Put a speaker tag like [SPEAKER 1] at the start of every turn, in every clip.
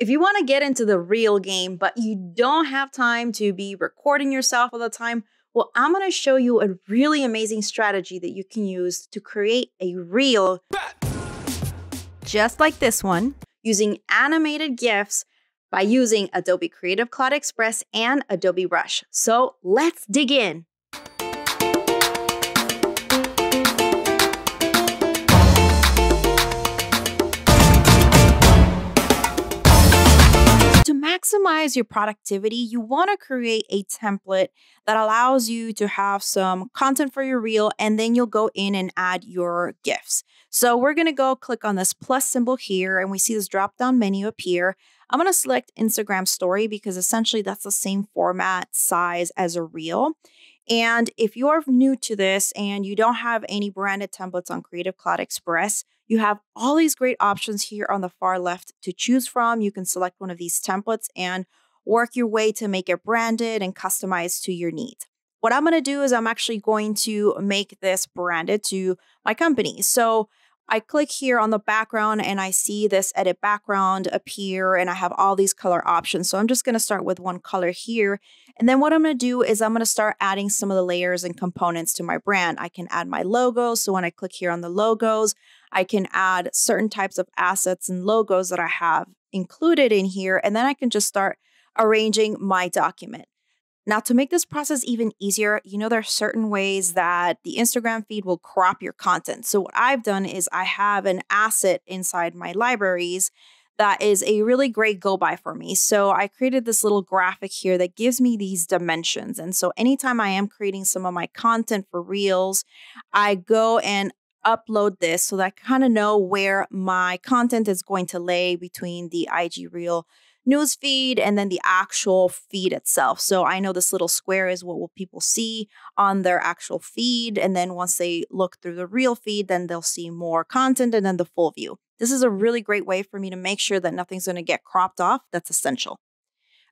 [SPEAKER 1] If you want to get into the reel game, but you don't have time to be recording yourself all the time, well, I'm going to show you a really amazing strategy that you can use to create a reel just like this one using animated GIFs by using Adobe Creative Cloud Express and Adobe Rush. So let's dig in. Maximize your productivity, you want to create a template that allows you to have some content for your reel, and then you'll go in and add your GIFs. So we're going to go click on this plus symbol here, and we see this drop down menu appear. I'm going to select Instagram story because essentially that's the same format size as a reel. And if you're new to this and you don't have any branded templates on Creative Cloud Express, you have all these great options here on the far left to choose from. You can select one of these templates and work your way to make it branded and customized to your needs. What I'm going to do is I'm actually going to make this branded to my company. So I click here on the background and I see this edit background appear and I have all these color options. So I'm just going to start with one color here. And then what I'm going to do is I'm going to start adding some of the layers and components to my brand. I can add my logo. So when I click here on the logos, I can add certain types of assets and logos that I have included in here. And then I can just start arranging my document. Now, to make this process even easier, you know, there are certain ways that the Instagram feed will crop your content. So, what I've done is I have an asset inside my libraries that is a really great go by for me. So, I created this little graphic here that gives me these dimensions. And so, anytime I am creating some of my content for Reels, I go and upload this so that I kind of know where my content is going to lay between the IG Reel news feed and then the actual feed itself. So I know this little square is what will people see on their actual feed. And then once they look through the reel feed, then they'll see more content and then the full view. This is a really great way for me to make sure that nothing's going to get cropped off. That's essential.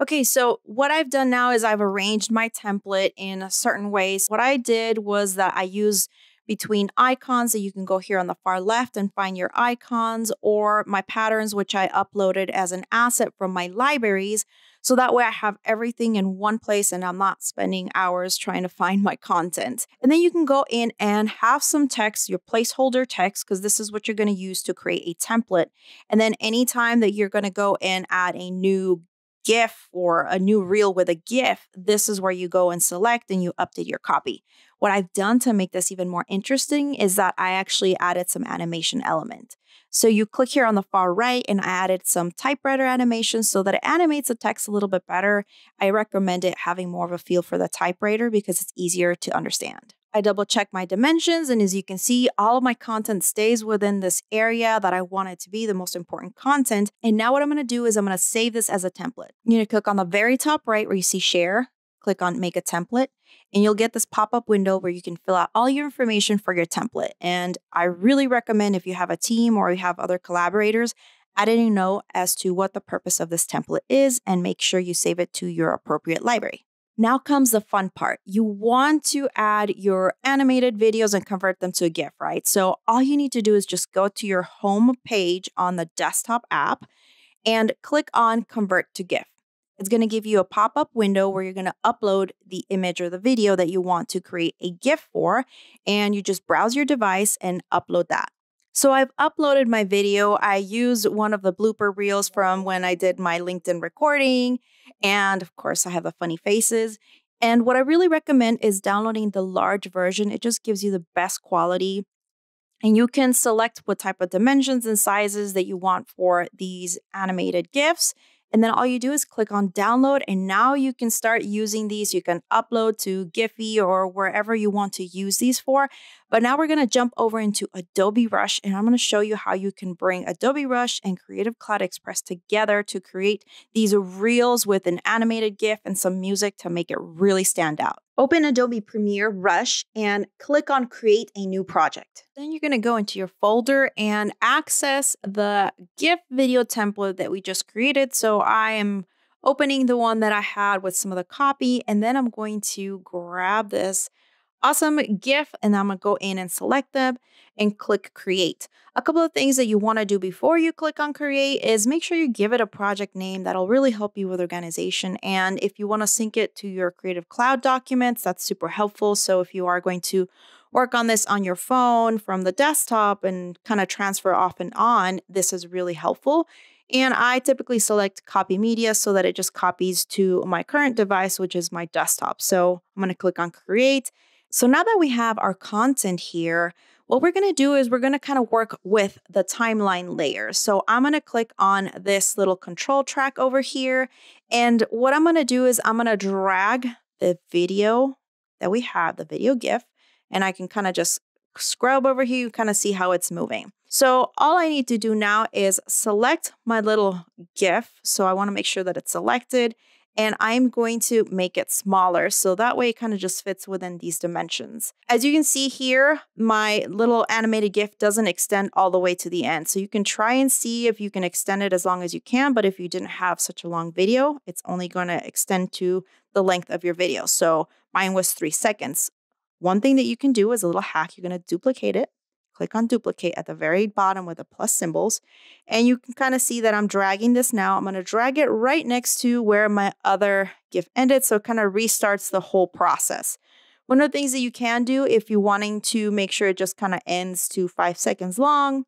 [SPEAKER 1] Okay, so what I've done now is I've arranged my template in a certain ways. What I did was that I use between icons that you can go here on the far left and find your icons or my patterns, which I uploaded as an asset from my libraries. So that way I have everything in one place and I'm not spending hours trying to find my content. And then you can go in and have some text, your placeholder text, because this is what you're going to use to create a template. And then anytime that you're going to go and add a new GIF or a new reel with a GIF, this is where you go and select and you update your copy. What I've done to make this even more interesting is that I actually added some animation element. So you click here on the far right and I added some typewriter animation so that it animates the text a little bit better. I recommend it having more of a feel for the typewriter because it's easier to understand. I double check my dimensions, and as you can see, all of my content stays within this area that I want it to be the most important content. And now what I'm gonna do is I'm gonna save this as a template. You're gonna click on the very top right where you see share, click on make a template, and you'll get this pop up window where you can fill out all your information for your template. And I really recommend if you have a team or you have other collaborators, adding a note as to what the purpose of this template is and make sure you save it to your appropriate library. Now comes the fun part. You want to add your animated videos and convert them to a GIF, right? So all you need to do is just go to your home page on the desktop app and click on convert to GIF. It's going to give you a pop up window where you're going to upload the image or the video that you want to create a GIF for, and you just browse your device and upload that. So I've uploaded my video. I use one of the blooper reels from when I did my LinkedIn recording. And of course, I have the funny faces. And what I really recommend is downloading the large version. It just gives you the best quality. And you can select what type of dimensions and sizes that you want for these animated GIFs. And then all you do is click on download, and now you can start using these. You can upload to Giphy or wherever you want to use these for. But now we're going to jump over into Adobe Rush, and I'm going to show you how you can bring Adobe Rush and Creative Cloud Express together to create these reels with an animated GIF and some music to make it really stand out. Open Adobe Premiere Rush and click on Create a New Project. Then you're going to go into your folder and access the GIF video template that we just created. So I am opening the one that I had with some of the copy, and then I'm going to grab this awesome GIF, and I'm gonna go in and select them and click create. A couple of things that you wanna do before you click on create is make sure you give it a project name that'll really help you with organization. And if you wanna sync it to your Creative Cloud documents, that's super helpful. So if you are going to work on this on your phone from the desktop and kind of transfer off and on, this is really helpful. And I typically select copy media so that it just copies to my current device, which is my desktop. So I'm going to click on create. So now that we have our content here, what we're going to do is we're going to kind of work with the timeline layer. So I'm going to click on this little control track over here. And what I'm going to do is I'm going to drag the video that we have, the video GIF, and I can kind of just scrub over here, you kind of see how it's moving. So all I need to do now is select my little GIF. So I want to make sure that it's selected and I'm going to make it smaller. So that way it kind of just fits within these dimensions. As you can see here, my little animated GIF doesn't extend all the way to the end. So you can try and see if you can extend it as long as you can, but if you didn't have such a long video, it's only going to extend to the length of your video. So mine was three seconds. One thing that you can do is a little hack. You're going to duplicate it click on duplicate at the very bottom with the plus symbols. And you can kind of see that I'm dragging this now. I'm going to drag it right next to where my other GIF ended. So it kind of restarts the whole process. One of the things that you can do if you're wanting to make sure it just kind of ends to five seconds long,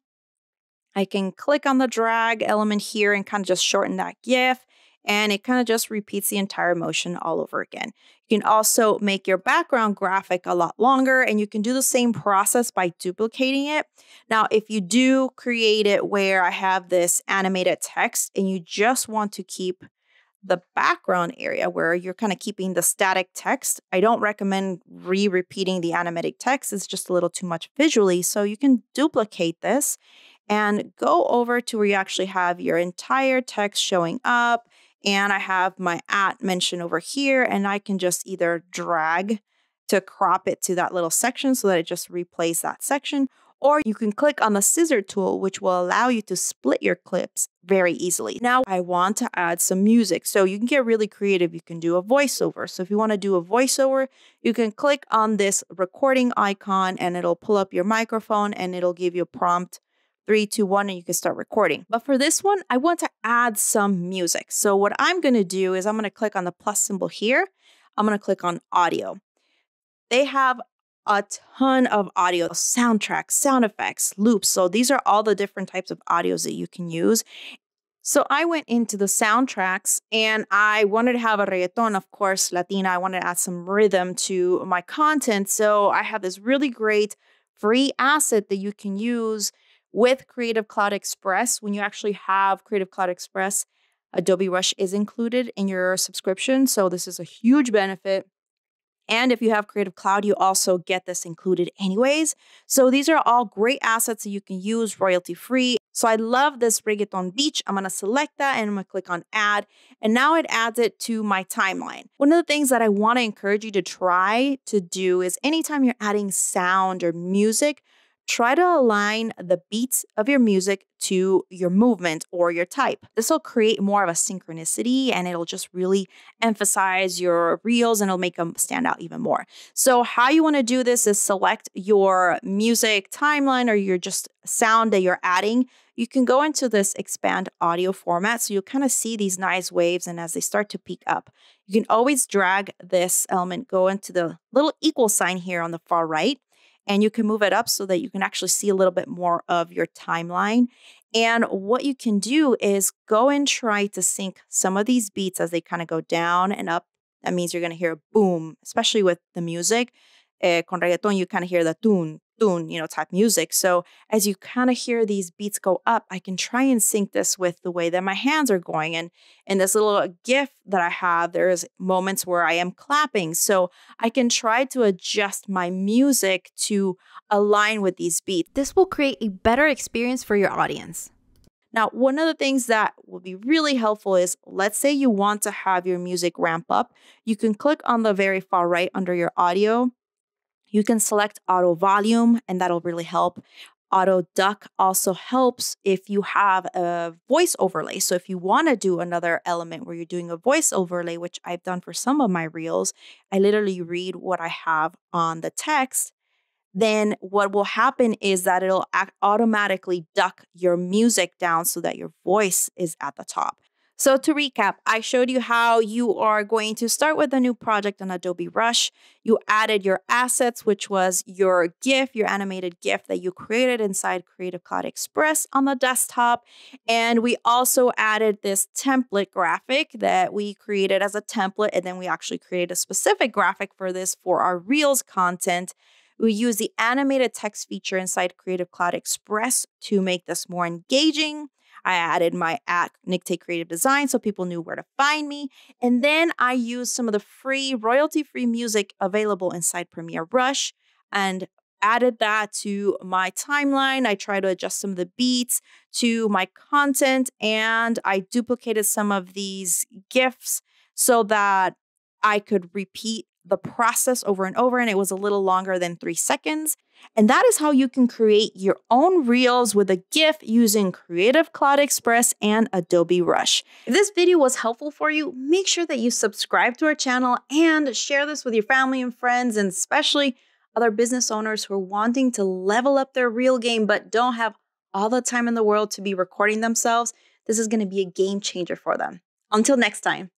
[SPEAKER 1] I can click on the drag element here and kind of just shorten that GIF and it kind of just repeats the entire motion all over again. You can also make your background graphic a lot longer and you can do the same process by duplicating it. Now, if you do create it where I have this animated text and you just want to keep the background area where you're kind of keeping the static text, I don't recommend re-repeating the animated text. It's just a little too much visually. So you can duplicate this and go over to where you actually have your entire text showing up and I have my at mention over here, and I can just either drag to crop it to that little section so that it just replays that section. Or you can click on the scissor tool, which will allow you to split your clips very easily. Now, I want to add some music. So you can get really creative. You can do a voiceover. So if you want to do a voiceover, you can click on this recording icon and it'll pull up your microphone and it'll give you a prompt three, two, one, and you can start recording. But for this one, I want to add some music. So what I'm going to do is I'm going to click on the plus symbol here. I'm going to click on audio. They have a ton of audio, soundtracks, sound effects, loops. So these are all the different types of audios that you can use. So I went into the soundtracks and I wanted to have a reggaeton, of course, Latina. I wanted to add some rhythm to my content. So I have this really great free asset that you can use with Creative Cloud Express, when you actually have Creative Cloud Express, Adobe Rush is included in your subscription. So this is a huge benefit. And if you have Creative Cloud, you also get this included anyways. So these are all great assets that you can use royalty free. So I love this reggaeton beach. I'm gonna select that and I'm gonna click on add. And now it adds it to my timeline. One of the things that I wanna encourage you to try to do is anytime you're adding sound or music, try to align the beats of your music to your movement or your type. This will create more of a synchronicity and it'll just really emphasize your reels and it'll make them stand out even more. So, how you want to do this is select your music timeline or your just sound that you're adding. You can go into this expand audio format so you'll kind of see these nice waves and as they start to peak up. You can always drag this element, go into the little equal sign here on the far right and you can move it up so that you can actually see a little bit more of your timeline. And what you can do is go and try to sync some of these beats as they kind of go down and up. That means you're going to hear a boom, especially with the music. Eh, con reggaeton, you kind of hear the tune, tune, you know, type music. So as you kind of hear these beats go up, I can try and sync this with the way that my hands are going. And in this little uh, GIF that I have, there's moments where I am clapping. So I can try to adjust my music to align with these beats. This will create a better experience for your audience. Now, one of the things that will be really helpful is let's say you want to have your music ramp up. You can click on the very far right under your audio you can select auto volume, and that'll really help. Auto Duck also helps if you have a voice overlay. So if you want to do another element where you're doing a voice overlay, which I've done for some of my reels, I literally read what I have on the text. Then what will happen is that it'll automatically duck your music down so that your voice is at the top. So, to recap, I showed you how you are going to start with a new project on Adobe Rush. You added your assets, which was your GIF, your animated GIF that you created inside Creative Cloud Express on the desktop. And we also added this template graphic that we created as a template. And then we actually created a specific graphic for this for our Reels content. We use the animated text feature inside Creative Cloud Express to make this more engaging. I added my at Nicte Creative Design so people knew where to find me. And then I used some of the free, royalty free music available inside Premiere Rush and added that to my timeline. I tried to adjust some of the beats to my content and I duplicated some of these GIFs so that I could repeat the process over and over, and it was a little longer than three seconds. And that is how you can create your own reels with a GIF using Creative Cloud Express and Adobe Rush. If this video was helpful for you, make sure that you subscribe to our channel and share this with your family and friends, and especially other business owners who are wanting to level up their reel game but don't have all the time in the world to be recording themselves. This is going to be a game changer for them. Until next time.